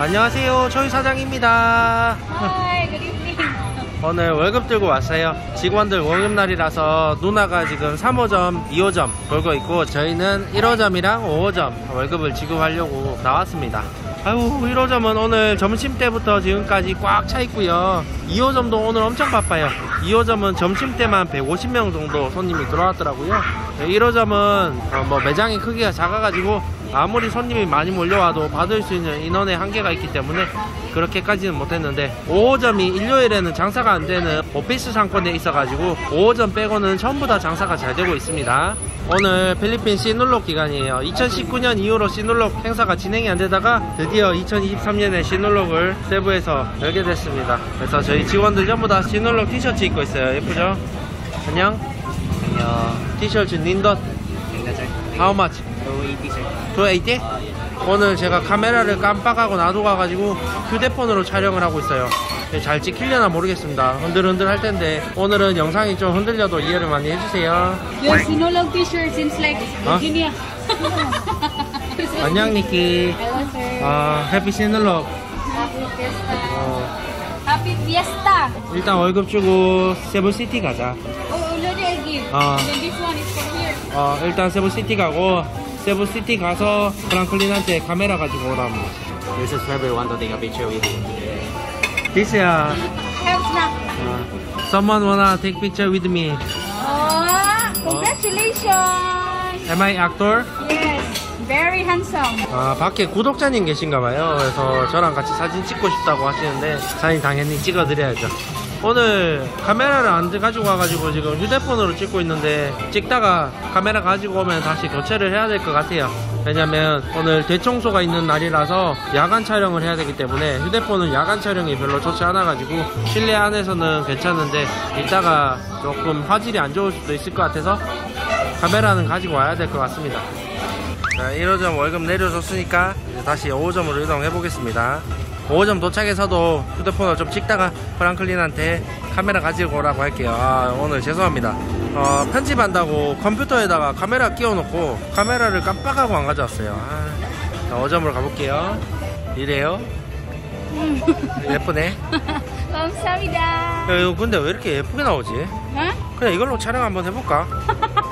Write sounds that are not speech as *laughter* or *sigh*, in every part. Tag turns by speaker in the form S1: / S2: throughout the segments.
S1: 안녕하세요. 초이 사장입니다.
S2: Hi, good evening. *laughs*
S1: 오늘 월급 들고 왔어요. 직원들 월급날이라서 누나가 지금 3호점, 2호점 벌고 있고 저희는 1호점이랑 5호점 월급을 지급하려고 나왔습니다. 아유 1호점은 오늘 점심 때부터 지금까지 꽉 차 있고요. 2호점도 오늘 엄청 바빠요. 2호점은 점심 때만 150명 정도 손님이 들어왔더라고요. 1호점은 뭐 매장의 크기가 작아가지고 아무리 손님이 많이 몰려와도 받을 수 있는 인원의 한계가 있기 때문에 그렇게까지는 못했는데 5호점이 일요일에는 장사가 안 되는 오피스 상권에 있어가지고 5호점 빼고는 전부 다 장사가 잘 되고 있습니다. 오늘 필리핀 시눌록 기간이에요. 2019년 이후로 시눌록 행사가 진행이 안 되다가 드디어 2023년에 시눌록을 세부에서 열게 됐습니다. 그래서 저희 직원들 전부 다 시눌록 티셔츠 입고 있어요. 예쁘죠? 안녕. 안녕. 티셔츠 닌덧. How much? 280. 오늘 제가 카메라를 깜빡하고 놔두고 가가지고 휴대폰으로 촬영을 하고 있어요. 잘 찍히려나 모르겠습니다. 흔들흔들 할 텐데 오늘은 영상이 좀 흔들려도 이해를 많이 해주세요.
S2: Your Sinulog t-shirt seems like? Virginia.
S1: 안녕 니키. 아 Happy Sinulog.
S2: Happy Fiesta.
S1: 어,
S2: Happy Fiesta.
S1: 일단 월급 주고 세부시티 가자.
S2: Oh, already I give.
S1: Ah.
S2: And then this one is from here.
S1: 어, 일단 세부시티 가고 세부시티 가서 프랑클린한테 카메라 가지고 오라고.
S3: This is February want to take a picture with you.
S1: 디스야.
S2: Have snack.
S1: 어, someone wanna take picture with me.
S2: Oh, congratulations.
S1: Am I actor?
S2: Yes, very handsome.
S1: 아, 밖에 구독자님 계신가 봐요. 그래서 저랑 같이 사진 찍고 싶다고 하시는데 사진 당연히 찍어드려야죠. 오늘 카메라를 안 가지고 와가지고 지금 휴대폰으로 찍고 있는데 찍다가 카메라 가지고 오면 다시 교체를 해야 될 것 같아요. 왜냐면 오늘 대청소가 있는 날이라서 야간 촬영을 해야 되기 때문에 휴대폰은 야간 촬영이 별로 좋지 않아가지고 실내 안에서는 괜찮은데 이따가 조금 화질이 안 좋을 수도 있을 것 같아서 카메라는 가지고 와야 될 것 같습니다. 자, 1호점 월급 내려줬으니까 다시 5호점으로 이동해 보겠습니다. 5호점 도착해서도 휴대폰을 좀 찍다가 프랑클린한테 카메라 가지고 오라고 할게요. 아, 오늘 죄송합니다. 어, 편집한다고 컴퓨터에다가 카메라 끼워놓고 카메라를 깜빡하고 안 가져왔어요. 아, 자, 5호점으로 가볼게요. 이래요? 예쁘네. *laughs*
S2: 감사합니다.
S1: 야, 이거 근데 왜 이렇게 예쁘게 나오지?
S2: Huh?
S1: 그냥 이걸로 촬영 한번 해볼까? *laughs*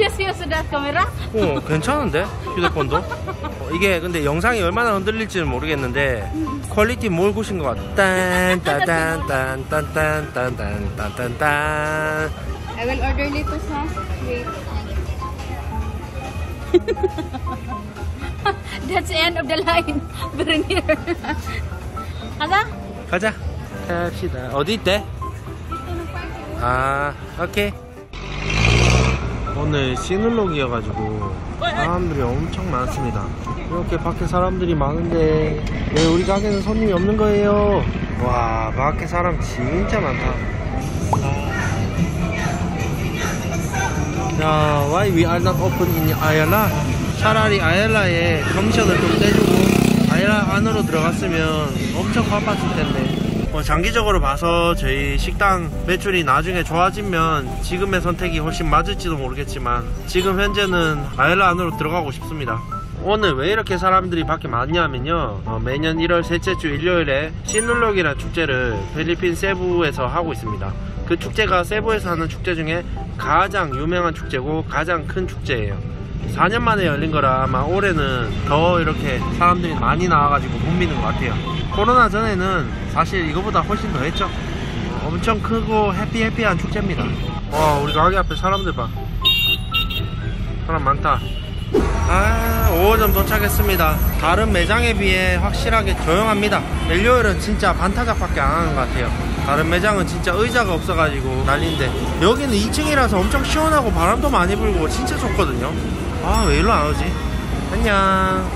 S2: That camera?
S1: 어, 괜찮은데? 휴대폰도? 어, 이게 근데 영상이 얼마나 흔들릴지는 모르겠는데 퀄리티 뭘 구신 것 같아. 딴딴딴딴딴딴딴딴딴딴
S2: I will order lettuce, ha? Wait. That's the end of the line. Very near. 가자.
S1: 가자. 갑시다. 어디 있대? 아, 오케이. 오늘 시눌록이어가지고 사람들이 엄청 많습니다. 이렇게 밖에 사람들이 많은데 왜 우리 가게는 손님이 없는 거예요? 와, 밖에 사람 진짜 많다. 야, why we are not open in 아얄라? 차라리 아얄라에 커미션을 좀 떼주고 아얄라 안으로 들어갔으면 엄청 바빴을 텐데. 뭐 장기적으로 봐서 저희 식당 매출이 나중에 좋아지면 지금의 선택이 훨씬 맞을지도 모르겠지만 지금 현재는 아얄라 안으로 들어가고 싶습니다. 오늘 왜 이렇게 사람들이 밖에 많냐면요. 어, 매년 1월 셋째 주 일요일에 시눌록이라는 축제를 필리핀 세부에서 하고 있습니다. 그 축제가 세부에서 하는 축제 중에 가장 유명한 축제고 가장 큰 축제예요 4년 만에 열린 거라 아마 올해는 더 이렇게 사람들이 많이 나와가지고 붐비는 것 같아요 코로나 전에는 사실 이거보다 훨씬 더 했죠 어, 엄청 크고 해피해피한 축제입니다 와 우리 가게 앞에 사람들 봐 사람 많다 아, 5호점 도착했습니다. 다른 매장에 비해 확실하게 조용합니다. 일요일은 진짜 반타작밖에 안 하는 것 같아요. 다른 매장은 진짜 의자가 없어가지고 난린데 여기는 2층이라서 엄청 시원하고 바람도 많이 불고 진짜 좋거든요. 아, 왜 일로 안 오지? 안녕.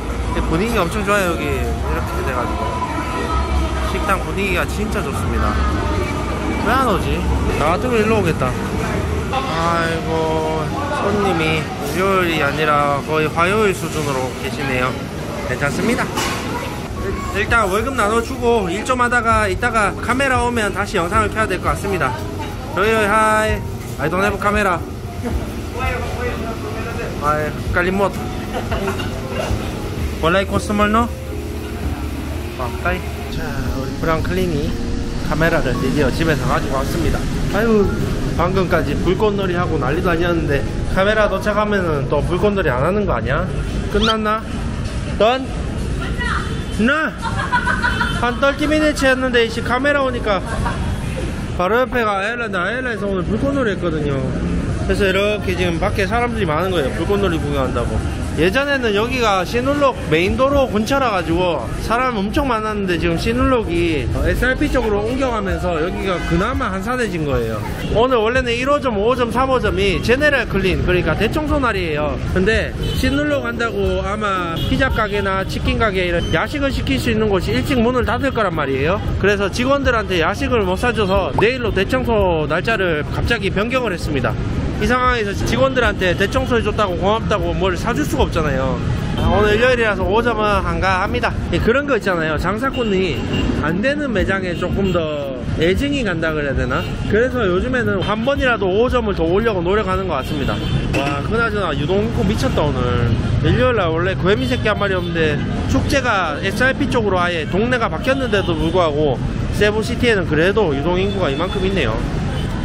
S1: 분위기가 엄청 좋아요, 여기. 이렇게 돼가지고. 식당 분위기가 진짜 좋습니다. 왜 안 오지? 나 같으면 일로 오겠다. 아이고 손님이 일요일이 아니라 거의 화요일 수준으로 계시네요 괜찮습니다 일- 일단 월급 나눠주고 일 좀 하다가 이따가 카메라 오면 다시 영상을 켜야 될 것 같습니다 여기 하이 I don't have camera Ay, kalimot Walay customer no? 가까이. 자, 우리 브랑클린이 카메라를 드디어 집에서 가지고 왔습니다. 아유, 방금까지 불꽃놀이 하고 난리도 아니었는데 카메라 도착하면은 또 불꽃놀이 안 하는 거 아니야? 끝났나? 던? 나? 한 30미니츠 했는데 이씨 카메라 오니까 바로 옆에가 아일랜드 아일랜드에서 오늘 불꽃놀이 했거든요 그래서 이렇게 지금 밖에 사람들이 많은 거예요. 불꽃놀이 구경한다고. 예전에는 여기가 시눌록 메인도로 근처라 가지고 사람 엄청 많았는데 지금 시눌록이 SRP 쪽으로 옮겨가면서 여기가 그나마 한산해진 거예요. 오늘 원래는 1호점 5호점 3호점이 제네랄 클린 그러니까 대청소 날이에요. 근데 시눌록 한다고 아마 피자 가게나 치킨 가게 이런 야식을 시킬 수 있는 곳이 일찍 문을 닫을 거란 말이에요. 그래서 직원들한테 야식을 못 사줘서 내일로 대청소 날짜를 갑자기 변경을 했습니다 이 상황에서 직원들한테 대청소 해줬다고 고맙다고 뭘 사줄 수가 없잖아요. 아, 오늘 일요일이라서 5점은 한가합니다. 예, 그런 거 있잖아요. 장사꾼이 안 되는 매장에 조금 더 애증이 간다 그래야 되나? 그래서 요즘에는 한 번이라도 5점을 더 올려고 노력하는 것 같습니다. 와, 그나저나 유동인구 미쳤다 오늘. 일요일날 원래 괴미 새끼 한 마리 없는데 축제가 SRP 쪽으로 아예 동네가 바뀌었는데도 불구하고 세부시티에는 그래도 유동인구가 이만큼 있네요.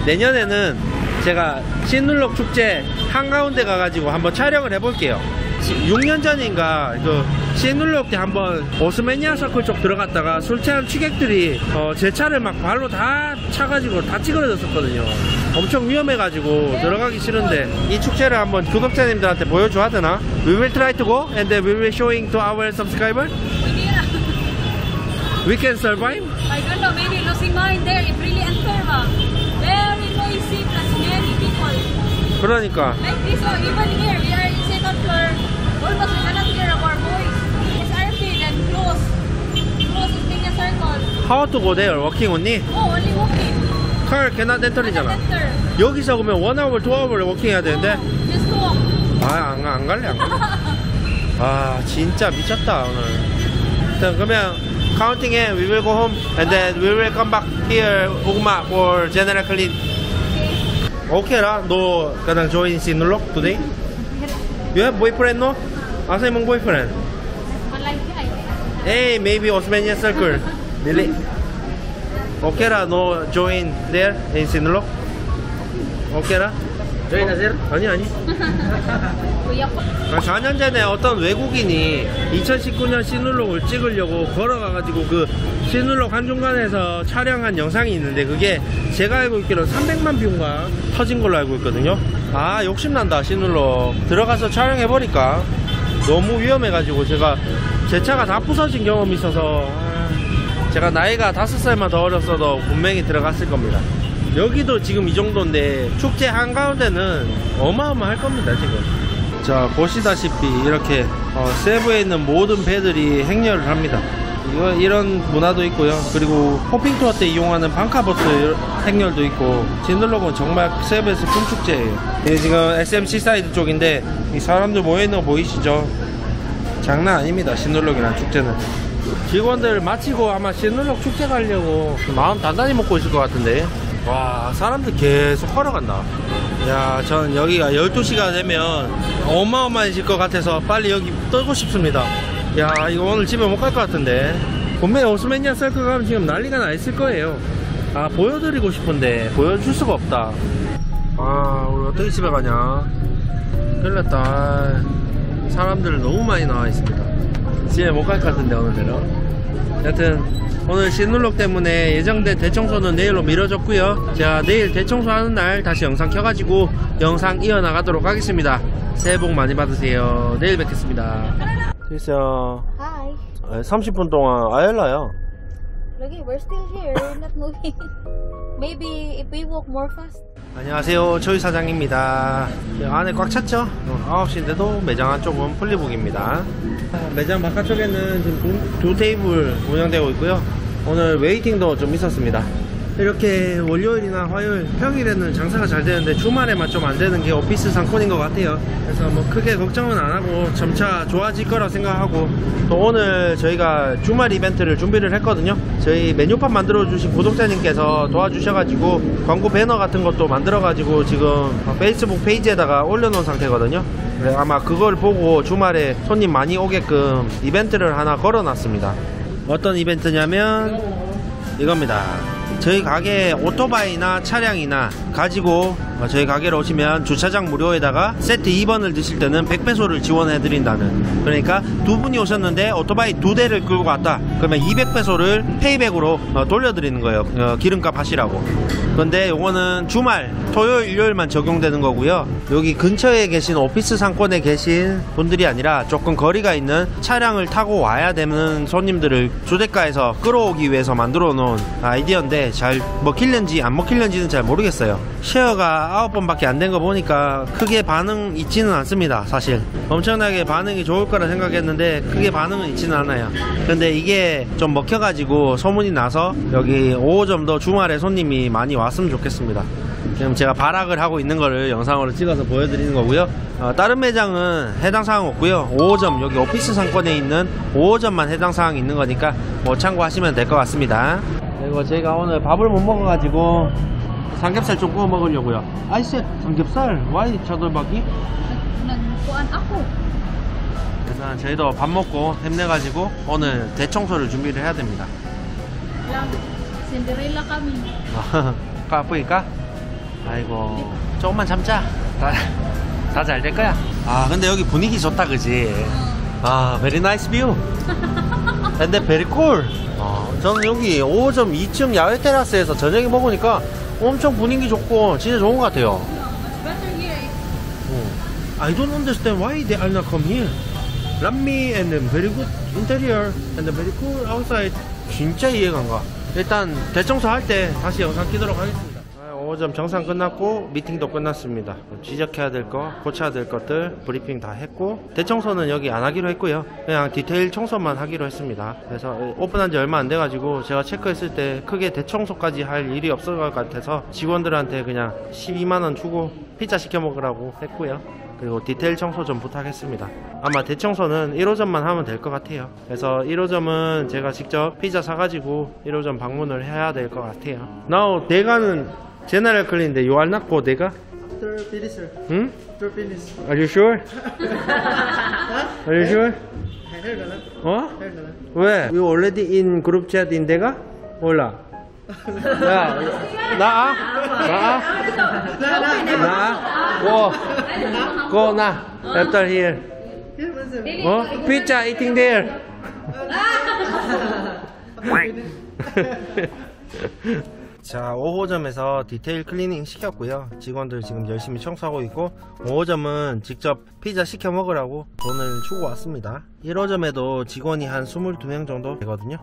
S1: 내년에는 제가 신눌록 축제 한가운데 가가지고 한번 촬영을 해볼게요. 6년 전인가 그 신눌록 때 한번 오스메니아 서클 쪽 들어갔다가 술 취한 취객들이 어, 제 차를 막 발로 다 차가지고 다 찌그러졌었거든요. 엄청 위험해가지고 들어가기 싫은데 이 축제를 한번 구독자님들한테 보여줘야 되나? We will try to go and then we will showing to our subscriber. We can survive.
S2: I don't know, maybe losing mind there. It really enter
S1: 그러니까
S2: Like this, oh, even here, we are in second floor. Almost we cannot hear our voice. It's RP, then close. Close is being a circle.
S1: how to go there walking only?
S2: Oh, only walking.
S1: car cannot enter이잖아.
S2: Enter.
S1: 여기서 그러면 원 아워 투 아워를 워킹 해야 되는데
S2: Oh, just walk.
S1: 아 안 안 갈래 안 갈래 아 진짜 미쳤다 오늘 자, 그러면 counting에 we will go home and then we will come back here Ugma for general clean 오케이라 너 그냥 join Sinulog today you have boyfriend no? asa imong boyfriend
S2: eh.
S1: hey maybe Osmania circle dili 오케이라 너 join there in Sinulog 오케이라
S3: Join na sir.
S1: 아니 아니
S2: ko.
S1: 4년 전에 어떤 외국인이 2019년 시눌록을 찍으려고 걸어가가지고 그 시눌록 한중간에서 촬영한 영상이 있는데 그게 제가 알고 있기로 300만 뷰인가 터진 걸로 알고 있거든요. 아 욕심난다 시눌록 들어가서 촬영해보니까 너무 위험해가지고 제가 제 차가 다 부서진 경험이 있어서 아, 제가 나이가 5살만 더 어렸어도 분명히 들어갔을 겁니다. 여기도 지금 이 정도인데 축제 한가운데는 어마어마할 겁니다 지금. 자 보시다시피 이렇게 어, 세부에 있는 모든 배들이 행렬을 합니다 이거, 이런 문화도 있고요. 그리고 호핑 투어 때 이용하는 방카보트 행렬도 있고 시눌록은 정말 세부에서 큰 축제예요. 이게 지금 SM Seaside 쪽인데 이 사람들 모여있는 거 보이시죠? 장난 아닙니다 시눌록이란 축제는. 직원들 마치고 아마 시눌록 축제 가려고 마음 단단히 먹고 있을 것 같은데. 와 사람들 계속 걸어간다. 야 저는 여기가 12시가 되면 어마어마해질 것 같아서 빨리 여기 뜨고 싶습니다 야 이거 오늘 집에 못 갈 것 같은데. 분명히 오스메니아 셀크 가면 지금 난리가 나 있을 거예요. 아 보여드리고 싶은데 보여줄 수가 없다. 아 우리 어떻게 집에 가냐? 큰일 났다. 아, 사람들 너무 많이 나와 있습니다. 집에 못 갈 것 같은데 오늘은. 여튼 오늘 신눌록 때문에 예정된 대청소는 내일로 미뤄졌고요. 제가 내일 대청소하는 날 다시 영상 켜가지고 영상 이어나가도록 하겠습니다. 새해 복 많이 받으세요. 내일 뵙겠습니다
S2: Hi.
S1: 30분 동안 Ayala요
S2: Look, we're still here. Not moving. *laughs* Maybe if we walk more fast.
S1: 안녕하세요 조이 사장입니다 안에 꽉 찼죠? 어, 9시인데도 매장 안쪽은 fully book입니다 매장 바깥쪽에는 지금 두, 두 테이블 운영되고 있고요 오늘 waiting도 좀 있었습니다 이렇게 월요일이나 화요일 평일에는 장사가 잘 되는데 주말에만 좀 안 되는 게 office 상권인 것 같아요. 그래서 뭐 크게 걱정은 안 하고 점차 좋아질 거라 생각하고 또 오늘 저희가 주말 이벤트를 준비를 했거든요. 저희 메뉴판 만들어 주신 구독자님께서 도와주셔가지고 광고 배너 같은 것도 만들어 가지고 지금 페이스북 페이지에다가 올려놓은 상태거든요. 아마 그걸 보고 주말에 손님 많이 오게끔 이벤트를 하나 걸어놨습니다. 어떤 이벤트냐면 이겁니다. 저희 가게 오토바이나 차량이나 가지고 어, 저희 가게로 오시면 주차장 무료에다가 세트 2번을 드실 때는 100페소를 지원해드린다는. 그러니까 두 분이 오셨는데 오토바이 두 대를 끌고 갔다. 그러면 200페소를 payback으로 어, 돌려드리는 거예요. 어, 기름값 하시라고. 근데 요거는 주말 토요일 일요일만 적용되는 거고요. 여기 근처에 계신 오피스 상권에 계신 분들이 아니라 조금 거리가 있는 차량을 타고 와야 되는 손님들을 주대가에서 끌어오기 위해서 만들어 놓은 아이디어인데 잘 먹힐는지 안 먹힐는지는 잘 모르겠어요. 쉐어가 9번밖에 안 된 거 보니까 크게 반응 있지는 않습니다 사실 엄청나게 반응이 좋을 거라 생각했는데 크게 반응은 있지는 않아요 근데 이게 좀 먹혀가지고 소문이 나서 여기 5호점도 주말에 손님이 많이 왔으면 좋겠습니다 지금 제가 발악을 하고 있는 거를 영상으로 찍어서 보여드리는 거고요. 어, 다른 매장은 해당 사항 없고요. 5호점 여기 오피스 상권에 있는 5호점만 해당 사항 있는 거니까 뭐 참고하시면 될 것 같습니다. 그리고 저희가 오늘 밥을 못 먹어가지고 삼겹살 좀 구워 먹으려고요. 아이씨 삼겹살 와이 차돌박이?
S2: Nagkuan ako.
S1: 그래서 저희도 밥 먹고 힘내가지고 오늘 대청소를 준비를 해야 됩니다.
S2: Lang, Cinderella kami.
S1: 바쁘니까 아이고 조금만 참자 다 잘 될 거야 아 근데 여기 분위기 좋다 그지 아 very nice view *laughs* 근데 very cool 아, 저는 여기 5점 2층 야외 테라스에서 저녁에 먹으니까 엄청 분위기 좋고 진짜 좋은 것 같아요. 어. I don't understand why they are not come here 람미 and very good interior and very cool outside 진짜 이해가 안 가. 일단 대청소 할 때 다시 영상 끼도록 하겠습니다. 5점 정상 끝났고 미팅도 끝났습니다. 지적해야 될 거, 고쳐야 될 것들 브리핑 다 했고 대청소는 여기 안 하기로 했고요. 그냥 디테일 청소만 하기로 했습니다. 그래서 오픈한 지 얼마 안 돼가지고 제가 체크했을 때 크게 대청소까지 할 일이 없을 것 같아서 직원들한테 그냥 12만 원 주고 피자 시켜 먹으라고 했고요. 그리고 디테일 청소 좀 부탁했습니다. 아마 대청소는 1호점만 하면 될 것 같아요. 그래서 1호점은 제가 직접 피자 사가지고 1호점 방문을 해야 될 것 같아요. Now 대가는 클린인데 you are not go 대가?
S4: After finish.
S1: 응?
S4: After finish.
S1: Are you sure? Are you sure? 어? 왜? You already in group chat in 대가? 몰라. 야, 나아? 나아? 나아? 고. 고, 나. After here.
S4: Here, man, sir.
S1: 어? Pizza eating there. 자, 5호점에서 디테일 클리닝 시켰고요. 직원들 지금 열심히 청소하고 있고, 5호점은 직접 피자 시켜 먹으라고 돈을 주고 왔습니다. 1호점에도 직원이 한 22명 정도 되거든요.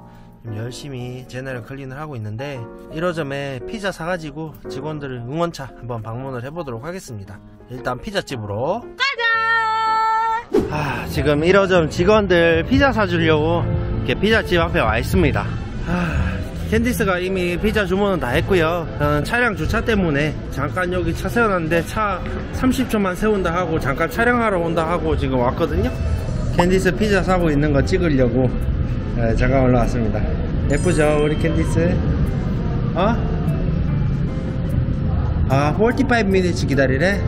S1: 열심히 제너럴 클린을 하고 있는데, 1호점에 피자 사가지고 직원들 응원차 한번 방문을 해보도록 하겠습니다. 일단 피자집으로. 아, 지금 1호점 직원들 피자 사주려고 이렇게 피자집 앞에 와 있습니다. 아, 캔디스가 이미 피자 주문은 다 했고요. 저는 차량 주차 때문에 잠깐 여기 차 세워놨는데 차 30초만 세운다 하고 잠깐 촬영하러 온다 하고 지금 왔거든요. 캔디스 피자 사고 있는 거 찍으려고 네, 잠깐 올라왔습니다. 예쁘죠, 우리 캔디스? 어? 아, 45 minutes 기다리래?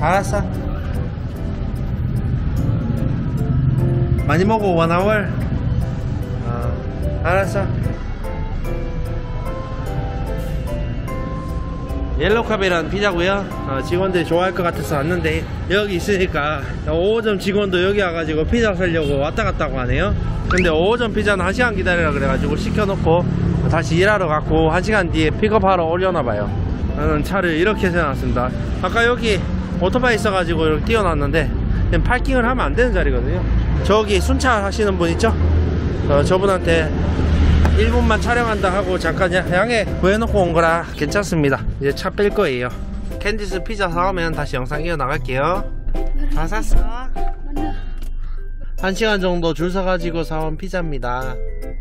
S1: 알았어. 많이 먹어 one hour 아 알았어 Yellow Cab이라는 피자고요. 어, 직원들이 좋아할 것 같아서 왔는데 여기 있으니까 5호점 직원도 여기 와가지고 피자 사려고 왔다 갔다고 하네요. 근데 5호점 피자는 1시간 기다리라 그래가지고 시켜놓고 다시 일하러 갔고 1시간 뒤에 픽업하러 오려나봐요. 저는 차를 이렇게 세워놨습니다. 아까 여기 오토바이 있어가지고 이렇게 띄워놨는데 파킹을 하면 안 되는 자리거든요. 저기 순차 하시는 분 있죠? 어, 저분한테 1분만 촬영한다 하고 잠깐 야- 양해 구해놓고 온 거라 괜찮습니다. 이제 차 뺄 거예요. 캔디스 피자 사오면 다시 영상 이어나갈게요. 다 샀어? 한 시간 정도 줄 서가지고 사온 피자입니다.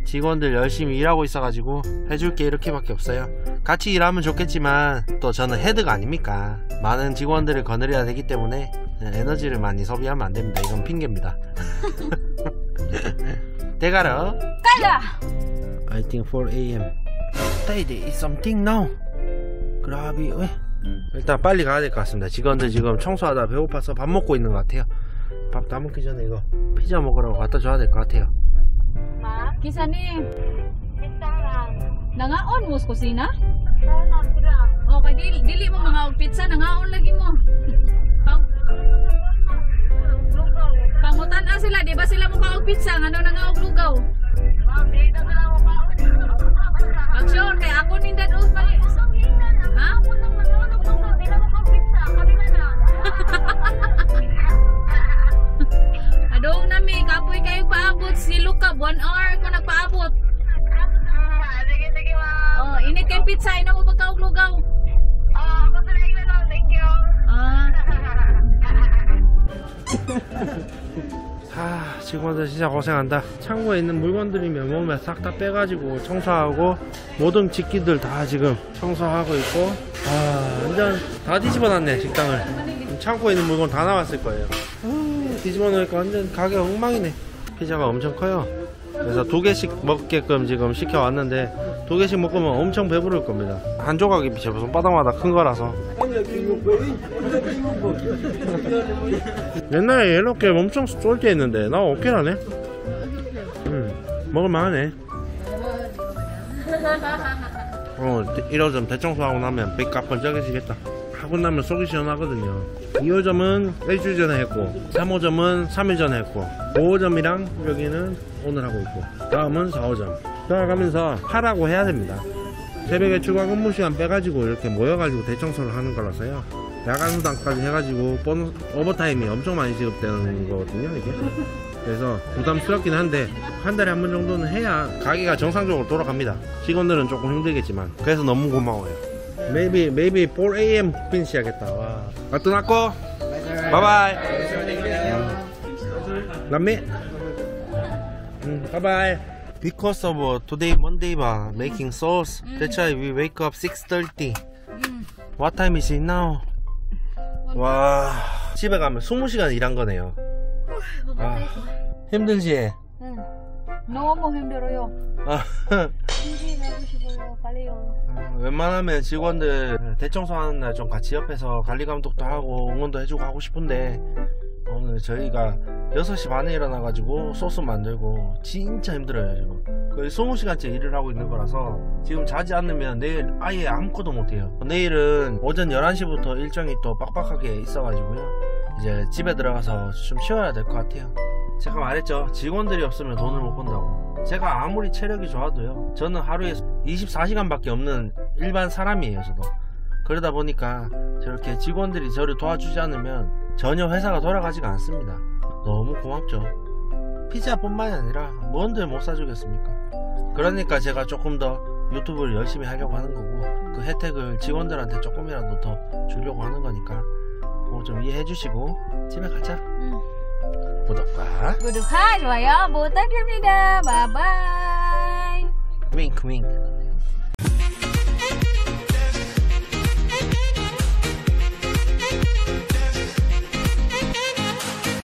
S1: 직원들 열심히 일하고 있어가지고 해줄 게 이렇게밖에 없어요. 같이 일하면 좋겠지만 또 저는 헤드가 아닙니까? 많은 직원들을 거느려야 되기 때문에 에너지를 많이 소비하면 안 됩니다. 이건 핑계입니다. *laughs* 대가러.
S2: Kaya!
S1: I think 4 a.m. Daddy, is something now. 그라비, 왜? 일단 빨리 가야 될 것 같습니다. 직원들 지금 청소하다 배고파서 밥 먹고 있는 것 같아요. 밥 다 먹기 전에 이거 피자 먹으라고 갖다 줘야 될 것 같아요.
S5: Ma?
S2: Kisa ni,
S5: Pizza lang.
S2: nangaon mo sa kusina?
S5: Ano, sila?
S2: Okay, dili, dili mo mga og pizza, nangaon lagi mo. Pang,
S5: Lugaw.
S2: pangutan na sila, di ba sila mo og pizza? Ano nangaog lugaw?
S5: Ma'am, di na sila mo pa.
S2: Action, kay ako nindan os mali. Ha?
S5: Di na mo pa pizza. Kami na na.
S2: Adong nami, kapoy kayo paabot. Si Luca, one hour ko nagpaabot.
S5: Sige, sige, ma'am.
S2: Oh, init kay pizza, ina mo pagkaog lugaw.
S5: Ah, ako sila na lang. Thank you.
S2: Ah,
S1: 아, 직원들 진짜 고생한다. 창고에 있는 물건들이면 몸에 싹 다 빼가지고 청소하고 모든 집기들 다 지금 청소하고 있고 아, 완전 다 뒤집어놨네 식당을. 창고에 있는 물건 다 나왔을 거예요. 아, 뒤집어 놓으니까 완전 가게 엉망이네. 피자가 엄청 커요. 그래서 두 개씩 먹게끔 지금 시켜왔는데 두 개씩 먹으면 엄청 배부를 겁니다. 한 조각이 제 손바닥마다 큰 거라서. 옛날에 옐로케 엄청 쏠때 했는데 나 오케이라네. 음, 먹을만하네. 어, 1호점 대청소하고 나면 배 까뻔쩍해지겠다. 하고 나면 속이 시원하거든요. 2호점은 일주일 전에 했고, 3호점은 3일 전에 했고, 5호점이랑 여기는 오늘 하고 있고, 다음은 4호점. 돌아가면서 하라고 해야 됩니다. 새벽에 추가 근무 시간 빼가지고 이렇게 모여가지고 대청소를 하는 거라서요. 야간 수당까지 해가지고 보너스 오버타임이 엄청 많이 지급되는 거거든요, 이게. 그래서 부담스럽긴 한데 한 달에 한 번 정도는 해야 가게가 정상적으로 돌아갑니다. 직원들은 조금 힘들겠지만 그래서 너무 고마워요. Maybe maybe 4 a.m. finish 해야겠다. 와. 아, 떠났고. 바이바이. 남미. 음, 바이바이. Because of uh, today Monday ba making sauce. That's why we wake up 6:30. What time is it now? 와 집에 가면 20시간 일한 거네요. 아, 힘들지?
S2: Hmm. 너무 힘들어요.
S1: 웬만하면 직원들 대청소하는 날 좀 같이 옆에서 관리 감독도 하고 응원도 해주고 하고 싶은데 오늘 저희가 6시 반에 일어나가지고 소스 만들고 진짜 힘들어요 지금. 거의 20시간째 일을 하고 있는 거라서 지금 자지 않으면 내일 아예 아무것도 못해요. 내일은 오전 11시부터 일정이 또 빡빡하게 있어가지고요. 이제 집에 들어가서 좀 쉬어야 될 것 같아요. 제가 말했죠. 직원들이 없으면 돈을 못 번다고 제가 아무리 체력이 좋아도요 저는 하루에 24시간밖에 없는 일반 사람이에요 저도. 그러다 보니까 저렇게 직원들이 저를 도와주지 않으면 전혀 회사가 돌아가지가 않습니다. 너무 고맙죠. 피자뿐만이 아니라 뭔들 못 사주겠습니까? 그러니까 제가 조금 더 유튜브를 열심히 하려고 하는 거고 그 혜택을 직원들한테 조금이라도 더 주려고 하는 거니까 그거 좀 이해해 주시고 집에 가자 구독과
S2: 구독하, 좋아요, 부탁드립니다. Bye-bye.
S1: 윙크 윙크